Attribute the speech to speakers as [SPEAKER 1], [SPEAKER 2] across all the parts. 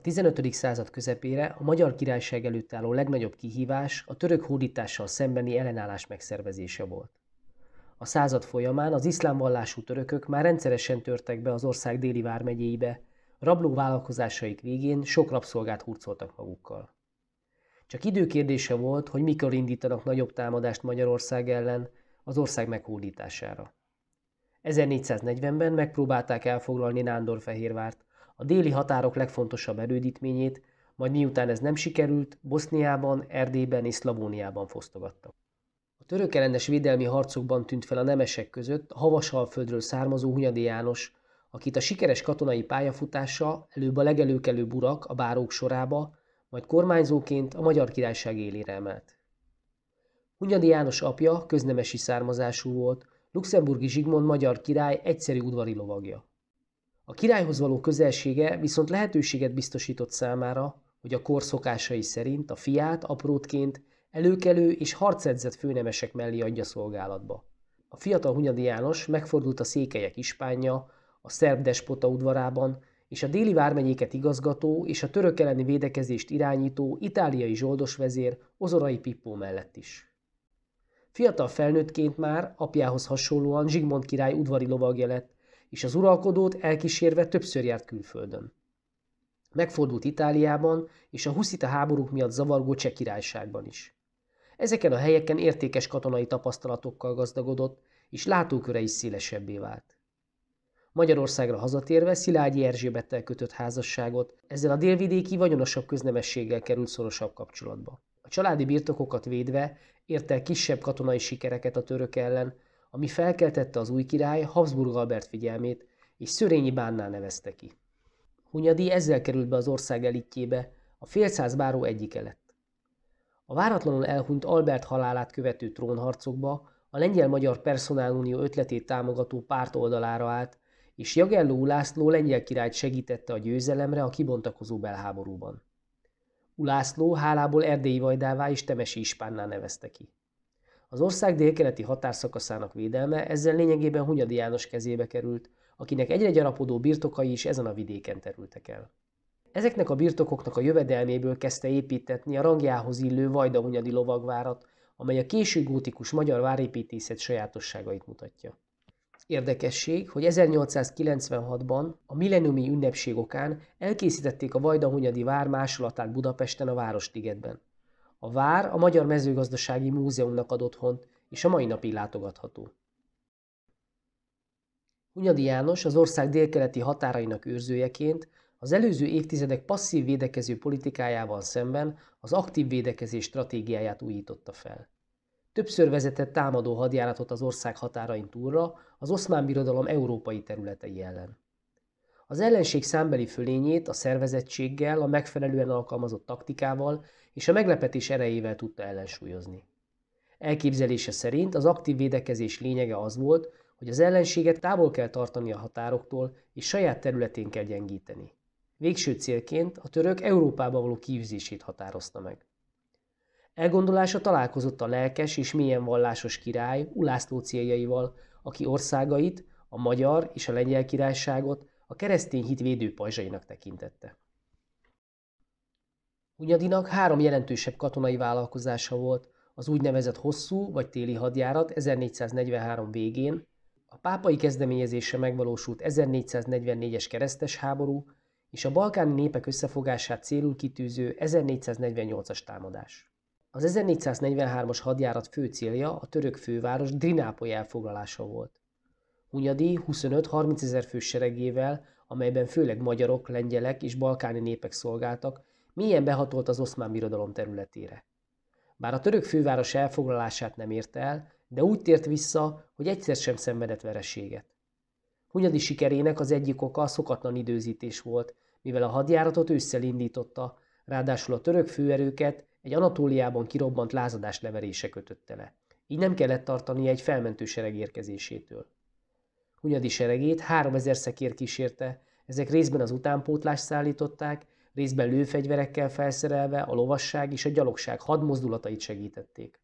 [SPEAKER 1] A 15. század közepére a magyar királyság előtt álló legnagyobb kihívás a török hódítással szembeni ellenállás megszervezése volt. A század folyamán az iszlám vallású törökök már rendszeresen törtek be az ország déli vármegyéibe, rabló vállalkozásaik végén sok rabszolgát hurcoltak magukkal. Csak időkérdése volt, hogy mikor indítanak nagyobb támadást Magyarország ellen az ország meghódítására. 1440-ben megpróbálták elfoglalni Nándorfehérvárt, a déli határok legfontosabb erődítményét, majd miután ez nem sikerült, Boszniában, Erdélyben és Szlavóniában fosztogattak. A török ellenes védelmi harcokban tűnt fel a nemesek között a Havasalföldről származó Hunyadi János, akit a sikeres katonai pályafutása előbb a legelőkelőbb urak a bárók sorába, majd kormányzóként a Magyar Királyság élére emelt. Hunyadi János apja köznemesi származású volt, luxemburgi Zsigmond magyar király egyszerű udvari lovagja. A királyhoz való közelsége viszont lehetőséget biztosított számára, hogy a kor szokásai szerint a fiát aprótként előkelő és harcedzett főnemesek mellé adja szolgálatba. A fiatal Hunyadi János megfordult a székelyek ispánja, a szerb despota udvarában, és a déli vármegyéket igazgató és a török elleni védekezést irányító itáliai zsoldosvezér Ozorai Pippó mellett is. Fiatal felnőttként már apjához hasonlóan Zsigmond király udvari lovagja lett, és az uralkodót elkísérve többször járt külföldön. Megfordult Itáliában és a huszita háborúk miatt zavargó Cseh királyságban is. Ezeken a helyeken értékes katonai tapasztalatokkal gazdagodott, és látóköre is szélesebbé vált. Magyarországra hazatérve Szilágyi Erzsébettel kötött házasságot, ezzel a délvidéki vagyonosabb köznemességgel került szorosabb kapcsolatba. A családi birtokokat védve ért el kisebb katonai sikereket a török ellen, ami felkeltette az új király Habsburg Albert figyelmét, és Szörényi bánnál nevezte ki. Hunyadi ezzel került be az ország elitjébe, a félszáz báró egyike lett. A váratlanul elhunyt Albert halálát követő trónharcokba a lengyel-magyar personálunió ötletét támogató párt oldalára állt, és Jagelló Ulászló lengyel királyt segítette a győzelemre a kibontakozó belháborúban. Ulászló hálából erdélyi vajdává és temesi ispánnál nevezte ki. Az ország délkeleti határszakaszának védelme ezzel lényegében Hunyadi János kezébe került, akinek egyre gyarapodó birtokai is ezen a vidéken terültek el. Ezeknek a birtokoknak a jövedelméből kezdte építetni a rangjához illő Vajda-Hunyadi lovagvárat, amely a késő gótikus magyar várépítészet sajátosságait mutatja. Érdekesség, hogy 1896-ban a milleniumi ünnepség okán elkészítették a Vajdahunyadi vár másolatát Budapesten a Városligetben. A vár a Magyar Mezőgazdasági Múzeumnak ad otthont, és a mai napig látogatható. Hunyadi János az ország délkeleti határainak őrzőjeként az előző évtizedek passzív védekező politikájával szemben az aktív védekezés stratégiáját újította fel. Többször vezetett támadó hadjáratot az ország határain túlra az oszmán birodalom európai területei ellen. Az ellenség számbeli fölényét a szervezettséggel, a megfelelően alkalmazott taktikával és a meglepetés erejével tudta ellensúlyozni. Elképzelése szerint az aktív védekezés lényege az volt, hogy az ellenséget távol kell tartani a határoktól, és saját területén kell gyengíteni. Végső célként a török Európába való kívzését határozta meg. Elgondolása találkozott a lelkes és mélyen vallásos király Ulászló céljaival, aki országait, a magyar és a lengyel királyságot a keresztény hit védőpajzsainak tekintette. Hunyadinak három jelentősebb katonai vállalkozása volt, az úgynevezett hosszú vagy téli hadjárat 1443 végén, a pápai kezdeményezése megvalósult 1444-es keresztes háború és a balkáni népek összefogását célul kitűző 1448-as támadás. Az 1443-as hadjárat fő célja a török főváros Drinápoly elfoglalása volt. Hunyadi 25-30 ezer fős seregével, amelyben főleg magyarok, lengyelek és balkáni népek szolgáltak, mélyen behatolt az oszmán birodalom területére. Bár a török főváros elfoglalását nem érte el, de úgy tért vissza, hogy egyszer sem szenvedett vereséget. Hunyadi sikerének az egyik oka a szokatlan időzítés volt, mivel a hadjáratot ősszel indította, ráadásul a török főerőket egy Anatóliában kirobbant lázadás leverése kötötte le. Így nem kellett tartani egy felmentő sereg érkezésétől. Hunyadi seregét 3000 szekér kísérte, ezek részben az utánpótlást szállították, részben lőfegyverekkel felszerelve a lovasság és a gyalogság hadmozdulatait segítették.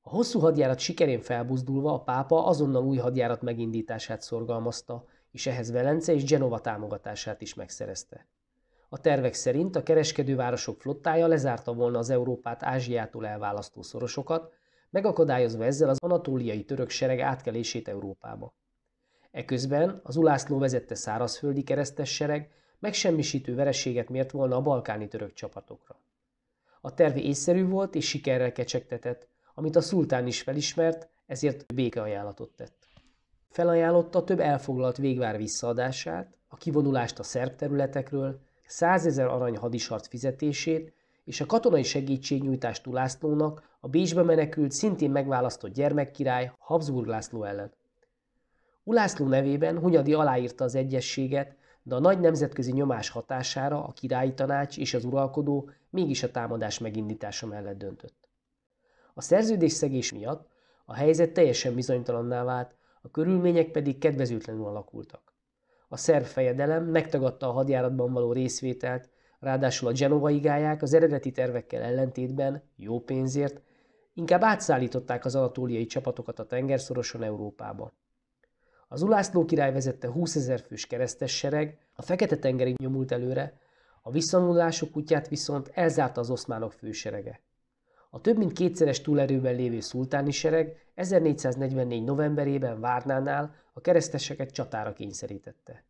[SPEAKER 1] A hosszú hadjárat sikerén felbuzdulva a pápa azonnal új hadjárat megindítását szorgalmazta, és ehhez Velence és Genova támogatását is megszerezte. A tervek szerint a kereskedővárosok flottája lezárta volna az Európát Ázsiától elválasztó szorosokat, megakadályozva ezzel az anatóliai török sereg átkelését Európába. Eközben az Ulászló vezette szárazföldi keresztes sereg megsemmisítő vereséget mért volna a balkáni török csapatokra. A terv észszerű volt és sikerrel kecsegtetett, amit a szultán is felismert, ezért békeajánlatot tett. Felajánlotta több elfoglalt végvár visszaadását, a kivonulást a szerb területekről, százezer arany hadisart fizetését és a katonai segítségnyújtást Ulászlónak a Bécsbe menekült, szintén megválasztott gyermekkirály Habsburg László ellen. Ulászló nevében Hunyadi aláírta az egyességet, de a nagy nemzetközi nyomás hatására a királyi tanács és az uralkodó mégis a támadás megindítása mellett döntött. A szerződés szegés miatt a helyzet teljesen bizonytalanná vált, a körülmények pedig kedvezőtlenül alakultak. A szerb fejedelem megtagadta a hadjáratban való részvételt, ráadásul a genovai gályák az eredeti tervekkel ellentétben, jó pénzért, inkább átszállították az anatóliai csapatokat a tengerszoroson Európába. Az Ulászló király vezette 20 ezer fős keresztes sereg, a Fekete-tengerig nyomult előre, a visszanulások útját viszont elzárta az oszmánok főserege. A több mint kétszeres túlerőben lévő szultáni sereg 1444. novemberében Várnánál a kereszteseket csatára kényszerítette.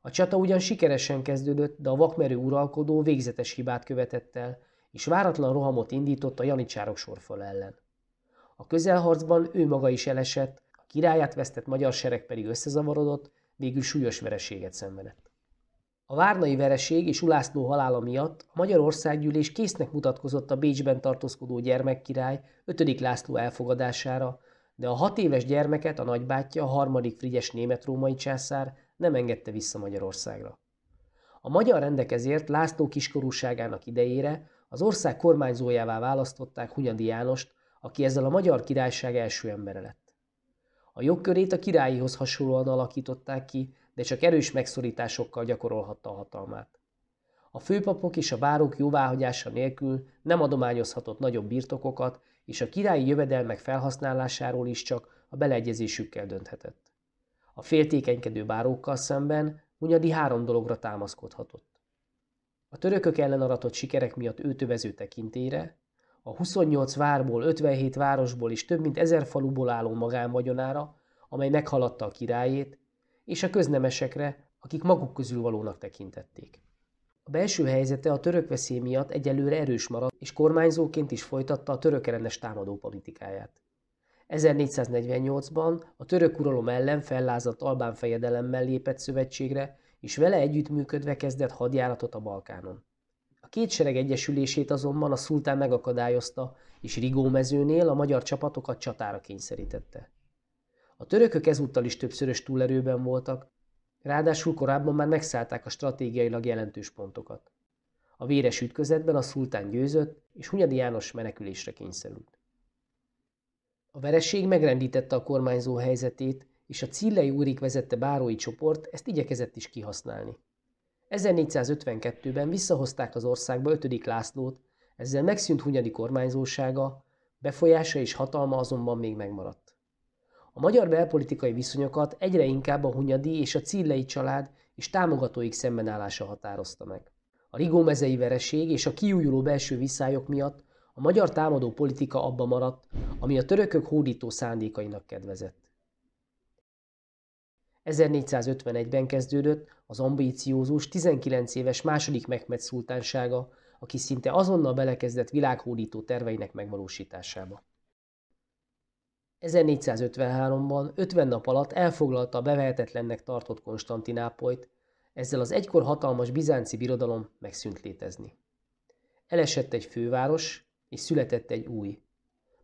[SPEAKER 1] A csata ugyan sikeresen kezdődött, de a vakmerő uralkodó végzetes hibát követett el, és váratlan rohamot indított a janicsárok sorfal ellen. A közelharcban ő maga is elesett, királyát vesztett magyar sereg pedig összezavarodott, végül súlyos vereséget szenvedett. A várnai vereség és Ulászló halála miatt a Magyar Országgyűlés késznek mutatkozott a Bécsben tartózkodó gyermekkirály 5. László elfogadására, de a hat éves gyermeket a nagybátyja, a harmadik Frigyes német-római császár nem engedte vissza Magyarországra. A magyar rendek ezért László kiskorúságának idejére az ország kormányzójává választották Hunyadi Jánost, aki ezzel a magyar királyság első embere lett. A jogkörét a királyihoz hasonlóan alakították ki, de csak erős megszorításokkal gyakorolhatta a hatalmát. A főpapok és a bárók jóváhagyása nélkül nem adományozhatott nagyobb birtokokat, és a királyi jövedelmek felhasználásáról is csak a beleegyezésükkel dönthetett. A féltékenykedő bárókkal szemben Hunyadi három dologra támaszkodhatott. A törökök ellen aratott sikerek miatt őtövező tekintére, a 28 várból, 57 városból és több mint ezer faluból álló magánvagyonára, amely meghaladta a királyét, és a köznemesekre, akik maguk közül valónak tekintették. A belső helyzete a török veszély miatt egyelőre erős maradt, és kormányzóként is folytatta a török ellenes támadó politikáját. 1448-ban a török uralom ellen fellázadt albán fejedelemmel lépett szövetségre, és vele együttműködve kezdett hadjáratot a Balkánon két sereg egyesülését azonban a szultán megakadályozta, és Rigó mezőnél a magyar csapatokat csatára kényszerítette. A törökök ezúttal is többszörös túlerőben voltak, ráadásul korábban már megszállták a stratégiailag jelentős pontokat. A véres ütközetben a szultán győzött, és Hunyadi János menekülésre kényszerült. A vereség megrendítette a kormányzó helyzetét, és a Cillei úrik vezette bárói csoport ezt igyekezett is kihasználni. 1452-ben visszahozták az országba 5. Lászlót, ezzel megszűnt Hunyadi kormányzósága, befolyása és hatalma azonban még megmaradt. A magyar belpolitikai viszonyokat egyre inkább a Hunyadi és a Cillei család és támogatóik szembenállása határozta meg. A rigómezei vereség és a kiújuló belső visszályok miatt a magyar támadó politika abba maradt, ami a törökök hódító szándékainak kedvezett. 1451-ben kezdődött az ambíciózus 19 éves második Mehmed szultánsága, aki szinte azonnal belekezdett világhódító terveinek megvalósításába. 1453-ban 50 nap alatt elfoglalta a bevehetetlennek tartott Konstantinápolyt, ezzel az egykor hatalmas bizánci birodalom megszűnt létezni. Elesett egy főváros, és született egy új.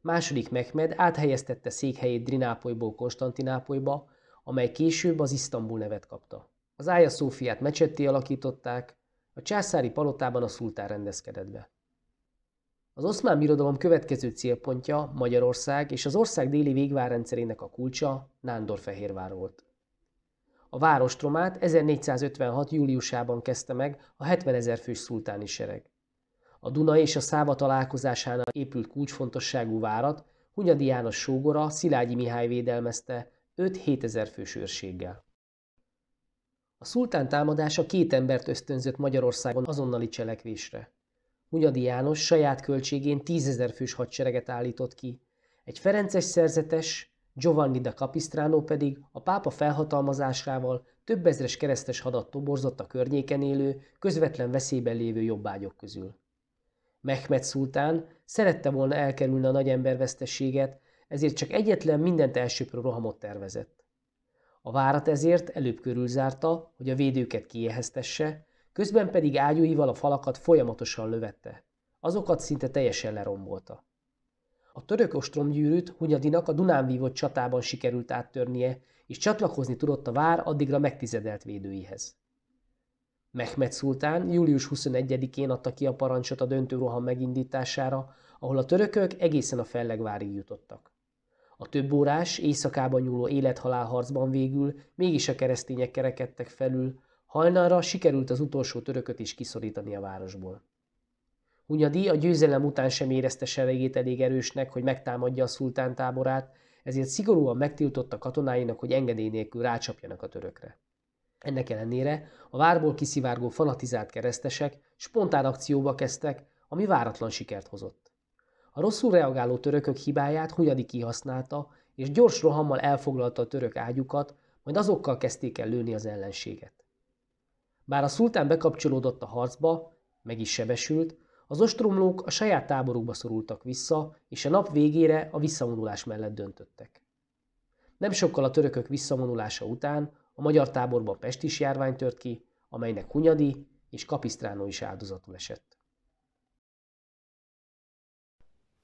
[SPEAKER 1] Második Mehmed áthelyeztette székhelyét Drinápolyból Konstantinápolyba, amely később az Isztambul nevet kapta. Az Ája Szófiát mecsetté alakították, a császári palotában a szultán rendezkedett be. Az oszmán birodalom következő célpontja Magyarország és az ország déli végvárrendszerének a kulcsa Nándorfehérvár volt. A várostromát 1456. júliusában kezdte meg a 70 ezer fős szultáni sereg. A Duna és a Száva találkozásánál épült kulcsfontosságú várat Hunyadi János sógora Szilágyi Mihály védelmezte 5-7 ezer fős őrséggel. A szultán támadása két embert ösztönzött Magyarországon azonnali cselekvésre. Hunyadi János saját költségén tízezer fős hadsereget állított ki, egy Ferences szerzetes, Giovanni da Capistrano pedig a pápa felhatalmazásával több ezres keresztes hadat toborzott a környéken élő, közvetlen veszélyben lévő jobbágyok közül. Mehmed szultán szerette volna elkerülni a nagy embervesztességet, ezért csak egyetlen mindent elsőprő rohamot tervezett. A várat ezért előbb körülzárta, hogy a védőket kiéheztesse, közben pedig ágyúival a falakat folyamatosan lövette. Azokat szinte teljesen lerombolta. A török ostromgyűrűt Hunyadinak a Dunán vívott csatában sikerült áttörnie, és csatlakozni tudott a vár addigra megtizedelt védőihez. Mehmed szultán július 21-én adta ki a parancsot a döntő roham megindítására, ahol a törökök egészen a fellegvárig jutottak. A több órás, éjszakában nyúló élethalál harcban végül mégis a keresztények kerekedtek felül, hajnalra sikerült az utolsó törököt is kiszorítani a városból. Hunyadi a győzelem után sem érezte seregét elég erősnek, hogy megtámadja a szultán táborát, ezért szigorúan megtiltotta katonáinak, hogy engedély nélkül rácsapjanak a törökre. Ennek ellenére a várból kiszivárgó fanatizált keresztesek spontán akcióba kezdtek, ami váratlan sikert hozott. A rosszul reagáló törökök hibáját Hunyadi kihasználta, és gyors rohammal elfoglalta a török ágyukat, majd azokkal kezdték el lőni az ellenséget. Bár a szultán bekapcsolódott a harcba, meg is sebesült, az ostromlók a saját táborukba szorultak vissza, és a nap végére a visszavonulás mellett döntöttek. Nem sokkal a törökök visszavonulása után a magyar táborban pestis járvány tört ki, amelynek Hunyadi és Kapisztránó is áldozatul esett.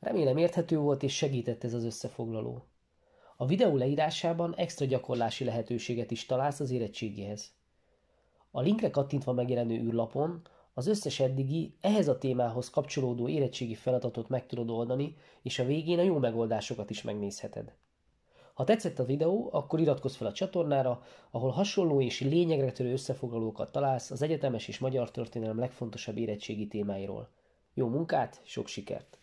[SPEAKER 1] Remélem érthető volt és segített ez az összefoglaló. A videó leírásában extra gyakorlási lehetőséget is találsz az érettségéhez. A linkre kattintva megjelenő űrlapon az összes eddigi, ehhez a témához kapcsolódó érettségi feladatot meg tudod oldani, és a végén a jó megoldásokat is megnézheted. Ha tetszett a videó, akkor iratkozz fel a csatornára, ahol hasonló és lényegre törő összefoglalókat találsz az egyetemes és magyar történelem legfontosabb érettségi témáiról. Jó munkát, sok sikert!